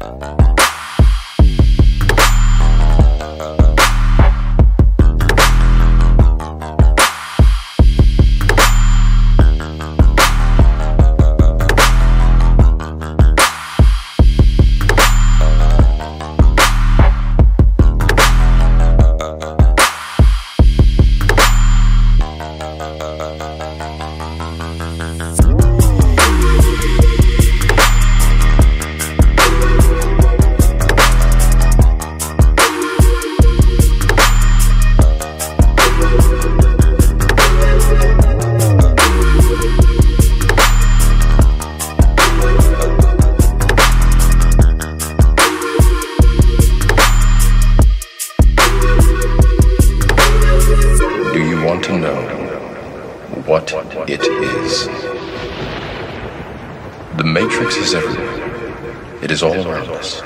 Do know what it is? The Matrix is everywhere. It is all around us.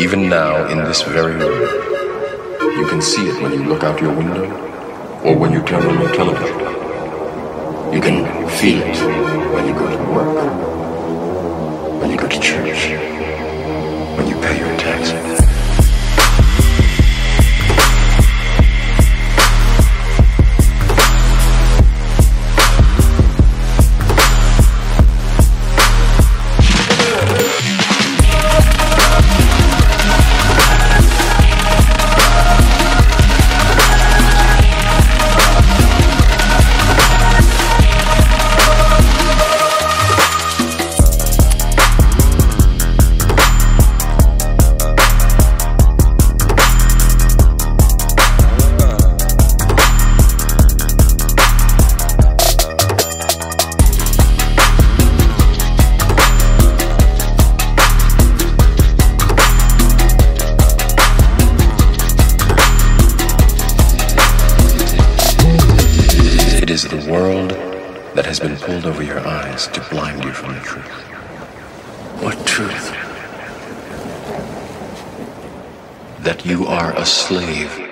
Even now, in this very room. You can see it when you look out your window or when you turn on your television. You can feel it when you go to work, when you go to church, world that has been pulled over your eyes to blind you from the truth. What truth? That you are a slave